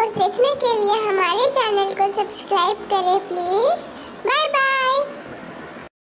videos देखने के लिए हमारे चैनल को सब्सक्राइब करें प्लीज़ बाय बाय